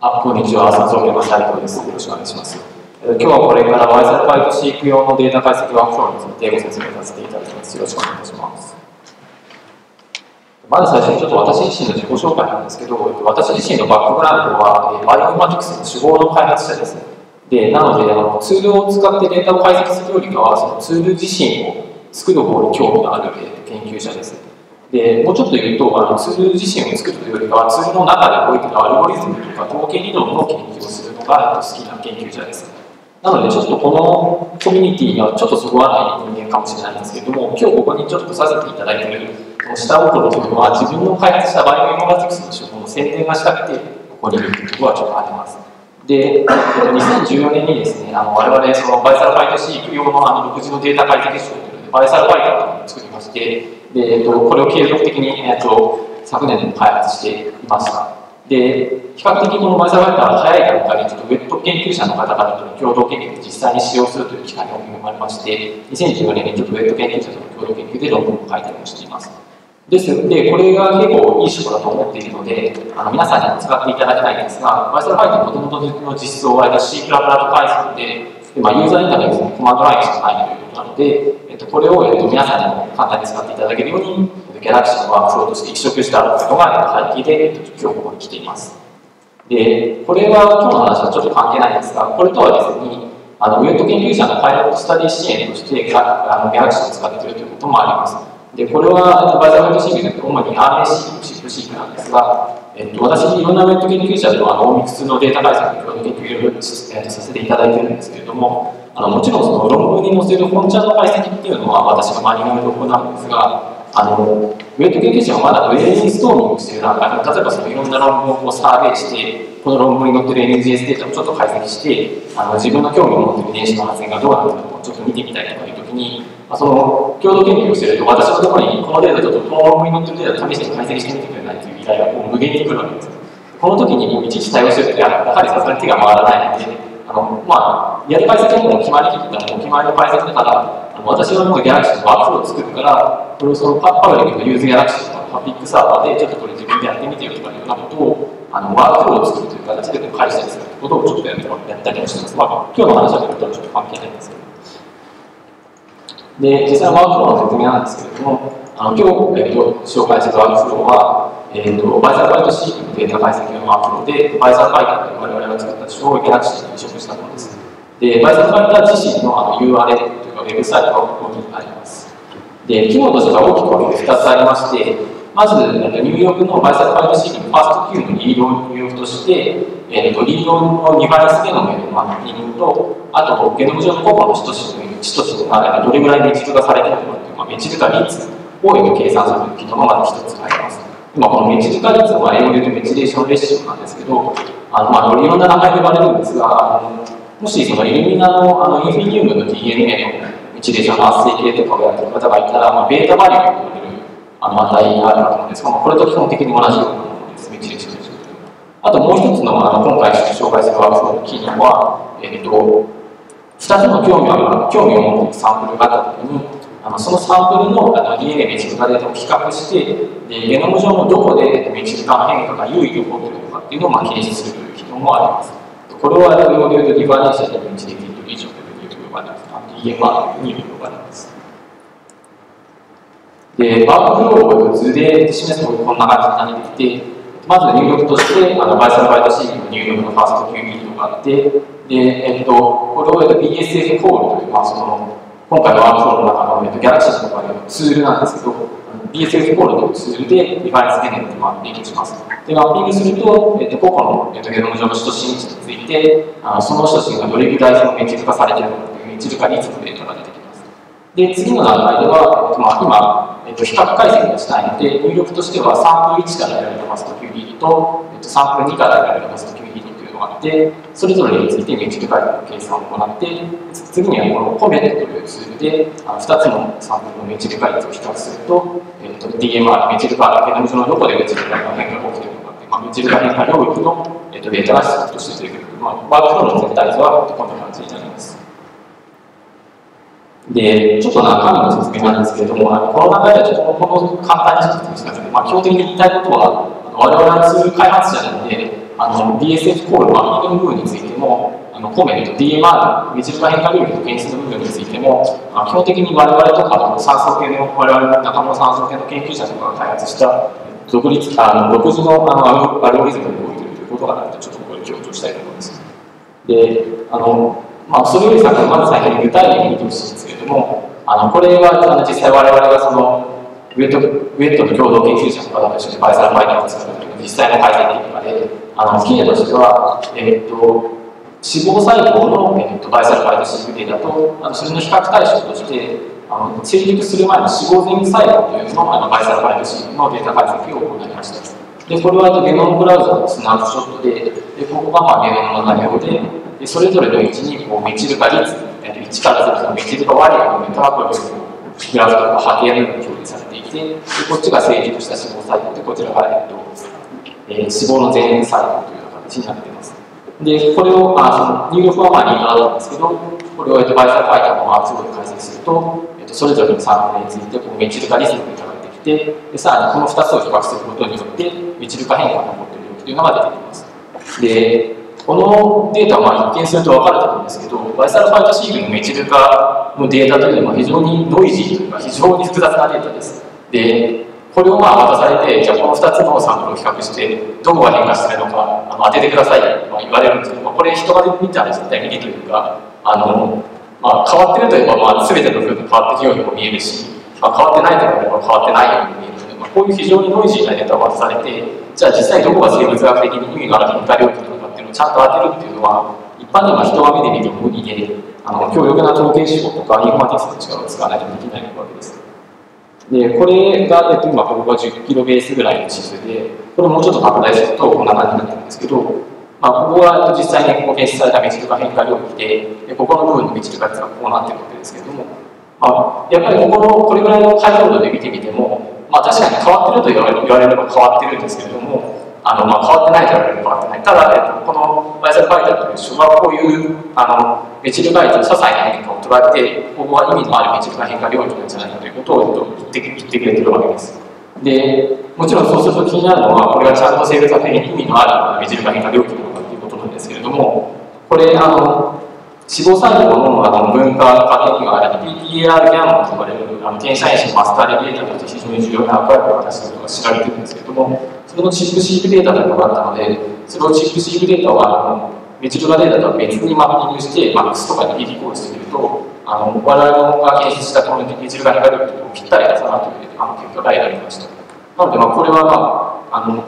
あ、こんにちは。佐藤の斉藤です。よろしくお願いします。今日はこれから Y サルバイト飼育用のデータ解析ワークフローについてご説明させていただきます。よろしくお願いします。まず最初にちょっと私自身の自己紹介なんですけど、私自身のバックグラウンドはバイオインフォマティクスの手法の開発者です。で、なので、あのツールを使ってデータを解析するよりかは、そのツール自身を作る方に興味がある研究者です。で、もうちょっと言うと、あのツール自身を作るというよりかは、ツールの中で動いているアルゴリズムとか統計理論の研究をするのが好きな研究者です。なので、ちょっとこのコミュニティにはちょっとそぐわない人間かもしれないんですけれども、今日ここにちょっとさせていただいているこの下心というのは、自分の開発したバイオイノバティクスの手法の宣伝がしたくて、ここにいるというころはちょっとあります。で、2014年にですね、あの我々そのバイサルファイト飼育用のあの独自のデータ解析手法というので、バイサルファイタを作りまして、で、えっと、これを継続的に、えっと、昨年も開発していました。で、比較的このマイザーライター早い段階でちょっとウェット研究者の方々との共同研究で実際に使用するという機会が生まれまして、2014年にちょっとウェット研究者との共同研究で論文を書いたりもしています。ですので、これが結構いい手法だと思っているので、あの皆さんにも使っていただきたいんですが、バイサルファイトもともとの実装は C プラプラと返すので、まあ、ユーザーインターフェースのコマンドラインしかないということなので、えっと、これを、えっと、皆さんにも簡単に使っていただけるように、Galaxy のワークフローとして移植してあることが背景で、えっと、今日ここに来ています。で、これは今日の話はちょっと関係ないんですが、これとは別に、あのウェット研究者のパイロットスタディ支援としてあの Galaxy を使っているということもあります。で、これはバイザーウェットシークで主に RAC と c シークなんですが、えっと、私、いろんなウェット研究者とあのオミクスのデータ解析の研究をさせていただいているんですけれども、あのもちろんその論文に載せる本ちゃんの解析っていうのは私がマニュアルで行うんですが、あのウェット研究者はまだブレインストーミングしている段階で、例えばそのいろんな論文をサーベイして、この論文に載ってる NGS データをちょっと解析して、あの自分の興味を持っている遺伝子の発現がどうなってるのかをちょっと見てみたいというときに、まあ、その共同研究をしていると、私のところにこのデータちょっとこの論文に載ってるデータ試して解析してみてくれないという依頼がもう無限に来るわけです。この時にもういちいち対応してると、やはりさすがに手が回らないので、あのまあ、やる解析も決まりきったら、お決まりの解析だから、あの私はもう Galaxy のワークフローを作るから、これをそのパ public のユーズギャラクシーとか public サーバーで、ちょっとこれ自分でやってみてよとかいうようなことを、あのワークフローを作るという形で返したりすることをちょっとやったりもします。まあ、今日の話はちょっと関係ないんですけど。で、実際のワークフローの説明なんですけれども、あの今日、えーと、紹介するワークフローは、えーと、 bisulfite seq のデータ解析のワークフローで、 Bisulfighter という我々が作った手法を Galaxy に移植したものです。で、 Bisulfighter 自身のあの URL というかウェブサイトがここにあります。で、機能としては大きく分けて2つありまして、まず、入力のバイサルファイトシークのファースト Q のリードを入力として、えーと、リードの2倍スゲノムへのマッピングと、あと、ゲノム上の個々のシトシンシトシンがどれぐらいメチル化されているのかという、まあ、メチル化率を計算する機能がまず1つあります。今、このメチル化率は英語で言うとメチレーションレシオなんですけど、あのまあ、いろんな名前で呼ばれるんですが、あのもしそのイルミナのあのインフィニウムの DNA のメチレーションの圧生系とかをやってる方がいたら、まあ、ベータバリューと呼ばれるあの値があるかと思うんですが、まあ、これと基本的に同じようなものです、メチレーションレシオあともう一つのあの今回紹介するワークフローの機能は、えっと、2つの興味を興味を持っているサンプルがあったときに、あのそのサンプルのあの DNA メチル化データを比較してで、ゲノム上のどこでメチル化の変化が優位に起こってるのかっていうのをまあ検出するという機能もあります。これは英語で言うと、リファレンシャルメチリティとリージョンという呼ばれます。EMR に呼ばれます。で、ワークフローを図で示すとこんな感じになっていて、まず入力として、あのバイサルバイトシーンの入力のファースト Q ミートがあって、で、えっと、これを BSF コールという、まあ、その、今回のワークフローの中の、えっと、ギャラクシーとかのツールなんですけど、BSF コールというツールでリファレンスゲネムとマッピングします。で、マッピングすると、えっと、個々の、えっと、ゲノム上の首都心地について、あのその首都心がどれぐらいそのメチル化されているのかというメチル化率のデータが出てきます。で、次の段階では、えっとまあ、今、えっと、比較解析がしたいので、入力としてはサンプル1から得られたマスト QD と、えっと、サンプル2から得られたマスト QD というのがあって、それぞれについてメチル解析の計算を行って、次にはこのコメットというツールで、あの2つのサンプルのメチル解率を比較すると、えっと、DMR、メチル化、ゲノム上のどこでメチル化の変化が起きているのかっていう、まあ、メチル化変化領域の、えっと、データが出力として出てくる。まあ、ワークフローの全体図はこんな感じになります。で、ちょっと中身の説明なんですけれども、あのこの段階ではちょっとこの簡単に説明しますけど、まあ、基本的に言いたいことは、我々はツール開発者なので、あの DSF コールマッピングの部分についても、あのコメント、DMR、未知化変化領域の検出の部分についても、あ基本的に我々とかの酸素系の、我々仲間の酸素系の研究者とかが開発した独立あの独自のあのアルゴリズムで動いているということがあると、ちょっとこれ強調したいと思います。で、あの、まあ、それより先にまず最初に具体例に見てほしいんですけれども、あのこれはあの実際我々がそのウェットウェットの共同研究者の方と一緒にバイサルファイナーを使った時の実際の改善結果で、あの、例としては、えっ、と、脂肪細胞の、えっと、バイサルファイトシークデータと、あのそれの比較対象として、あの成熟する前の脂肪前細胞というのあのバイサルファイトシークのデータ解析を行いました。で、これはゲノムブラウザのスナップショットで、でここがまあゲノムの内容で、でそれぞれの位置にこうメチル化率、1から0のメチル化割合のメタバコリズムグラフとか波形のように表示されていて、でこっちが成熟した脂肪細胞で、こちらが、えっとえー、脂肪の前細胞という形になっています。で、これを、あその入力はまあリードだったんですけど、これを、えっと、バイサルファイターのアーツで解析すると、えっと、それぞれのサンプルについてこうメチル化リスクが出てきて、でさらにこの2つを比較することによって、メチル化変化が起こっているというのが出てきます。で、このデータはまあ一見すると分かると思うんですけど、バイサルファイトシールのメチル化のデータというのは非常にノイジーというか非常に複雑なデータです。で、これをまあ渡されて、じゃあこの2つのサンプルを比較して、どこが変化してるのかあの当ててください。と言われるんですけど、まあ、これ人が見たら絶対にできるか、あのまあ、変わってるといえば、まあ、全ての部分変わってるようにも見えるし、まあ、変わってないといえば変わってないように見えるので、まあ、こういう非常にノイジーなデータを渡されて、じゃあ実際どこが生物学的に意味がある変化領域なのかっていうのをちゃんと当てるっていうのは、一般には人が目で見ても無理で、あの強力な統計手法とかインフォマティクスの力を使わないとできないわけで。これが、えっと、今ここが10キロベースぐらいの地図で、これもうちょっと拡大するとこんな感じになってるんですけど、まあ、ここが実際にここ検出されたメチル化変化量域で、でここの部分のメチルがこうなってるわけですけども、まあ、やっぱりここのこれぐらいの解像度で見てみても、まあ、確かに変わってると言われ言われれば変わってるんですけれども、あのまあ、変わってないと言われれば変わってない。ただ、えっと、このバイサルファイターという書はこういうあのメチルガイトの些細な変化を捉えて、ここは意味のあるメチル化変化領域なんじゃないかということを言って言ってくれてるわけです。で、もちろんそうすると気になるのは、これがちゃんと生物学的に意味のあるメチル化変化領域なのかということなんですけれども、これ、あの脂肪細胞のあの分化過程には PPAR ギャンマと呼ばれるあの転写因子マスターレビエーターとして非常に重要な役割を果たしていることが知られているんですけれども、それのチップシークデータというのがあったので、それをチップシークデータをあのメチルガデータとは別にマッピングして、マックスとかにリコールしてみると、あの我々が検出したこのメチルガネガルとぴったりだなというあの結果が得られました。なので、まあ、これは、まあ、あの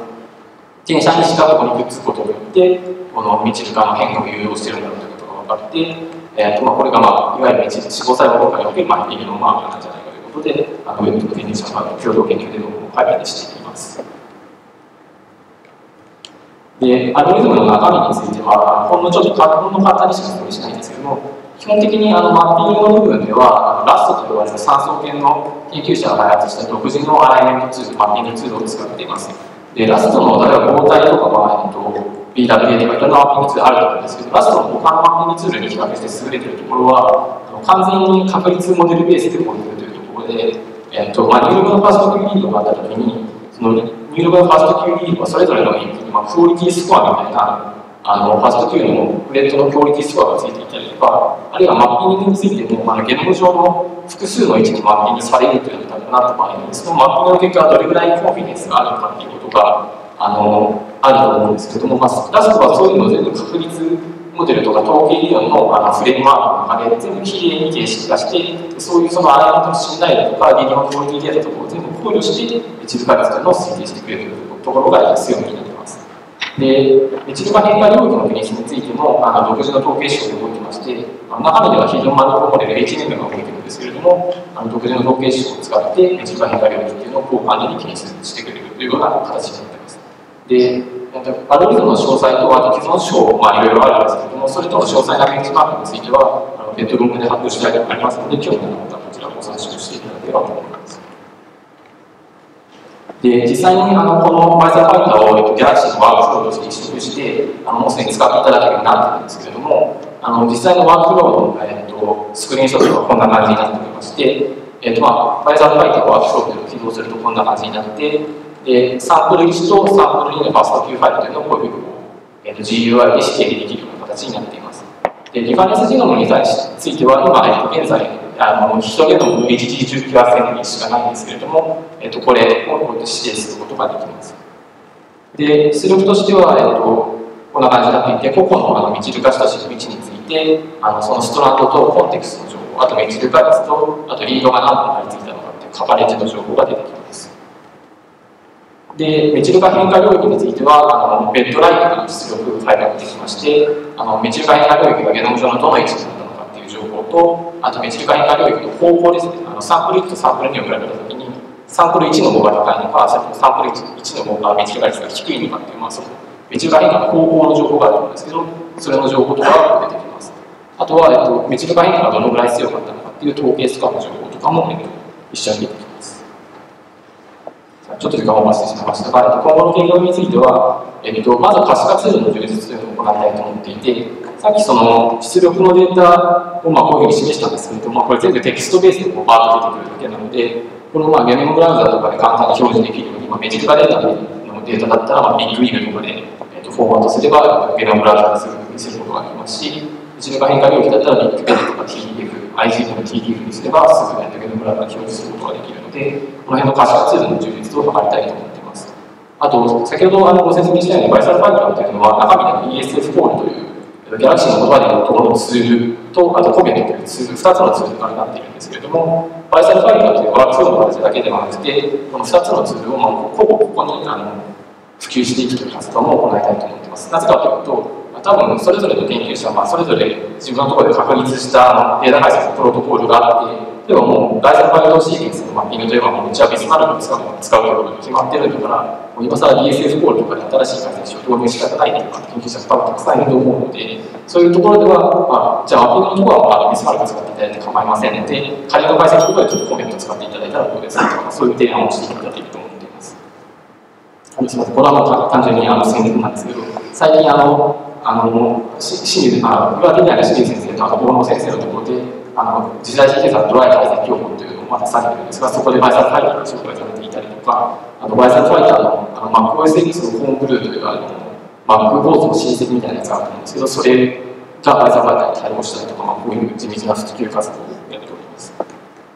転写因子がここにくっつくことによって、このメチルガの変化を有用しているんだろうということが分かって、えーとまあ、これが、まあ、いわゆる脂肪細胞効果における、まあ、リのマークなんじゃないかということで、あのウェブの研究者が共同研究でどうも開発しています。で、アルゴリズムの中身については、ほんのちょっとほんの簡単にしか説明しないんですけども、基本的にあのマッピングの部分では、ラストと呼ばれる酸素系の研究者が開発した独自のアライメントツール、マッピングツールを使っています。で、ラストの、例えば抗体とかは、えっと、BWA とかいろんなマッピングツールあると思うんですけど、ラストの他のマッピングツールに比較して優れているところは、完全に確率モデルベースで動いているというところで、えっとまあ、入力のファーストクリードがあったときに、その入力のファースト Q リードはそれぞれの演技に、まあ、クオリティスコアみたいなあのファースト Q のプレートのクオリティスコアがついていたりとか、あるいはマッピングについても、まあ、ゲノム上の複数の位置にマッピングされるというのがなった場合に、そのマッピングの結果はどれぐらいコンフィデンスがあるのかということがあのあると思うんですけども、まあ、ラストはそういうのを全部確率モデルとか統計理論のあのフレームワークの中で全部きれいに形式化して、そういうそのアライメントの信頼度とか、リニアクオリティデータとかを全部考慮して、地図化率というのを推定してくれるところが強みになります。で、地図化変化領域の検出についても、あの独自の統計手法で動いてまして、中身では非常にマニュモデル HNM が動いてるんですけれども、あの独自の統計手法を使って、地図化変化領域っていうのを高感度に検出してくれるというような形になっています。で、アルゴリズムの詳細と、あと既存手法、まあ、いろいろあるんですけども、それとの詳細なベンチマークについては、あのベッドルームで発表したいと思いますので、興味のある方はこちらをご参照していただければと思います。で、実際にあのこの Bisulfighter を、えっと、 Galaxy のワークフローとして移植して、あのもうすでに使っていただけるようになってるんですけれども、あの実際のワークフローの、えっと、スクリーンショットがこんな感じになっておりまして、えっとまあ、 Bisulfighter ワークフローを起動するとこんな感じになって、で、サンプル1とサンプル2のファースト Q ファイルというのをこういうふうにえー、と GUI で指定できるような形になっています。で、リファレンスゲノムについては、今、えー、現在、あの人ゲノム HG19% しかないんですけれども、えー、とこれをこうやって指定することができます。で、出力としては、えー、とこんな感じになっていて、個々のあの導かした位置について、あのそのストランドとコンテクストの情報、あと導か率と、あとリードが何本ありついたのかっていうカバレッジの情報が出てきます。で、メチル化変化領域については、あのベッドライトの出力ファイルが出てきまして、あのメチル化変化領域がゲノム上のどの位置になったのかっていう情報と、あとメチル化変化領域の方向ですね、あのサンプル1とサンプル2を比べたときに、サンプル1の方が高いのか、サンプル 1, の方がメチル化率が低いのかっていう、まあ、そのメチル化変化の方向の情報があるんですけど、それの情報とかが出てきます。あとは、えっと、メチル化変化がどのぐらい強かったのかっていう統計スコアの情報とかも、えっと、一緒に出て。ちょっと時間をお待ちしてました。が、今後の研究については、えっと、まず可視化ツールの充実というのを行いたいと思っていて、さっきその出力のデータをまあこういうふうに示したんですけれども、これ全部テキストベースでこうバーッと出てくるだけなので、このまあゲノムブラウザとかで簡単に表示できるように、まあ、メチル化データのデータだったら、まあ、ビッグウィルとかでえっとフォーマットすれば、ゲノムブラウザですることができますし、一度が変化領域だったらビッグベネとか TDF、IG とか TDF にすれば、すぐゲノムブラウザに表示することができるので、この辺の可視化ツールの充実を図りたいと思っています。あと、先ほどあのご説明したように、 Bisulfighter というのは、中身で ESF コールという、ギャラクシーの言葉で言うところのツールと、あと ComMet というツール、2つのツールからなっているんですけれども、 Bisulfighter というワークフローの形だけではなくて、この2つのツールを、まあ、個々個々にあの普及していくという活動も行いたいと思っています。なぜかというと、多分それぞれの研究者は、それぞれ自分のところで確立したデータ解析プロトコールがあって、例えばもう、ライゼンファイルシーケンスのマッピングといえば、もううちは Bismark を使う使うことに決まってるんだから、もう今更 DSF コールとかで新しい解析を導入したくないというか、研究者がたくさんいると思うので、そういうところでは、まあ、じゃあマッピングのところは、まあ、ビスマルク使っていただいて構いませんので、仮の解析とかでちょっとコメントを使っていただいたらどうですかとか、そういう提案をしていただけると思っています。すみません、これはもう単純にあの宣伝なんですけど、最近あの、あの、清水、あ岩手大の清水先生とあと大野先生のところで、あの、時代計算ドライ解析標本というのをまたされてるんですが、そこでバイサルファイターが紹介されていたりとか、あの、バイサルファイターのあの MacOSX のホームブルーというあの、Mac ボードの親戚みたいなやつがあるんですけど、それがバイサルファイターに対応したりとか、まあ、こういう地道な普及活動をやっております。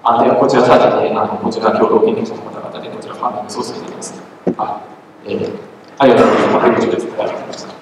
あでこちらサージで、あのこちら共同研究者の方々で、こちらファンディングソースになります。あ、えー、ありがとうございます。